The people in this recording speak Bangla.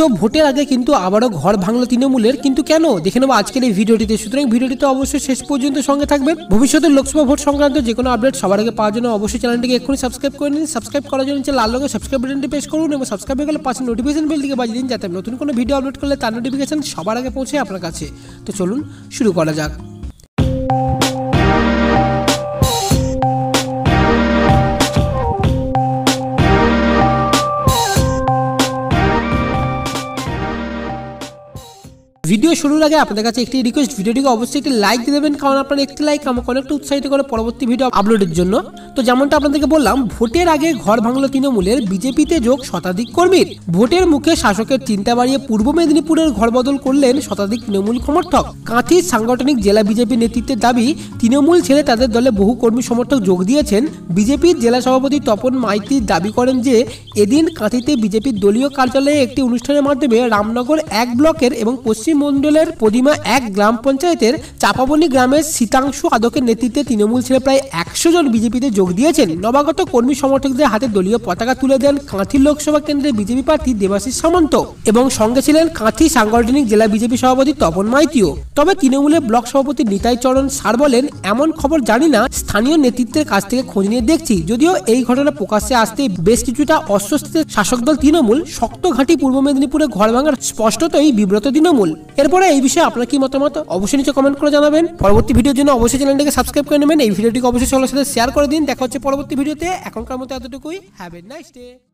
তো ভোটের আগে কিন্তু আবারও ঘর ভাঙলো তৃণমূলের, কিন্তু কেন? দেখে নেব আজকের এই ভিডিওটিতে। সুতরাং ভিডিওটিতে অবশ্যই শেষ পর্যন্ত সঙ্গে থাকবেন। ভবিষ্যতে লোকসভা ভোট সংক্রান্ত যে কোনো আপডেট সবার আগে পাওয়ার জন্য অবশ্যই চ্যানেলটিকে এক্ষুনি সাবস্ক্রাইব করে নিন। সাবস্ক্রাইব করার জন্য লাল রঙের সাবস্ক্রাইব বাটনটি প্রেস করুন এবং সাবস্ক্রাইব হয়ে গেলে পাশে নোটিফিকেশন বেল দিকে বাজিয়ে দিন যাতে নতুন কোনো ভিডিও আপলোড করলে তার নোটিফিকেশন সবার আগে পৌঁছে আপনার কাছে। তো চলুন শুরু করা যাক। ভিডিও শুরুর আগে আপনাদের কাছে একটি রিকোয়েস্ট ভিডিওটিকে অবশ্যই একটি লাইক দিয়ে দেবেন, কারণ আপনার একটি লাইক আমাকে অনেকটা উৎসাহিত করে পরবর্তী ভিডিও আপলোডের জন্য। তো যেমনটা আপনাদেরকে বললাম, ভোটের আগে ঘর ভাঙলো তৃণমূলের বিজেপিতে যোগ শতাধিক কর্মীর। ভোটের মুখে শাসকের চিন্তা বাড়িয়ে পূর্ব মেদিনীপুরের ঘর বদল করলেন শতাধিক তৃণমূল সমর্থক। কাঁথির সাংগঠনিক জেলা বিজেপি নেতৃত্বের দাবি, তৃণমূল ছেড়ে তাদের দলে বহু কর্মী সমর্থক যোগ দিয়েছেন। বিজেপির জেলা সভাপতি তপন মাইতি দাবি করেন যে, এদিন কাঁথিতে বিজেপির দলীয় কার্যালয়ে একটি অনুষ্ঠানের মাধ্যমে রামনগর এক ব্লকের এবং পশ্চিম মণ্ডলের পদিমা এক গ্রাম পঞ্চায়েতের চাপাবনি গ্রামের শীতাংশু আদকের নেতৃত্বে তৃণমূল ছেড়ে প্রায় একশো জন বিজেপিতে যোগ দিয়েছেন। নবাগত কর্মী সমর্থকদের হাতে দলীয় পতাকা তুলে দেন কাঁথি লোকসভা কেন্দ্রের বিজেপি প্রার্থী দেবাশিস সামন্ত এবং সঙ্গে ছিলেন কাঁথি সাংগঠনিক জেলা বিজেপি সভাপতি তপন মাইতিও। তবে তৃণমূলের ব্লক সভাপতি নিতাই চরণ সার বলেন, এমন খবর জানি না, স্থানীয় নেতৃত্বের কাছ থেকে খোঁজ নিয়ে দেখছি। যদিও এই ঘটনা প্রকাশ্যে আসতে বেশ কিছুটা অস্বস্তিতে শাসক দল তৃণমূল, শক্ত ঘাঁটি পূর্ব মেদিনীপুরে ঘর ভাঙার স্পষ্টতই বিব্রত তৃণমূল। এরপরে এই বিষয়ে আপনার কি মতামত, অবশ্যই নিচে কমেন্ট করে জানাবেন। পরবর্তী ভিডিওর জন্য অবশ্যই চ্যানেলটিকে সাবস্ক্রাইব করে নেবেন। এই ভিডিওটিকে অবশ্যই সবার সাথে শেয়ার করে দিন। দেখা হচ্ছে পরবর্তী ভিডিওতে। এখনকার মতো এতটুকুই। Have a nice day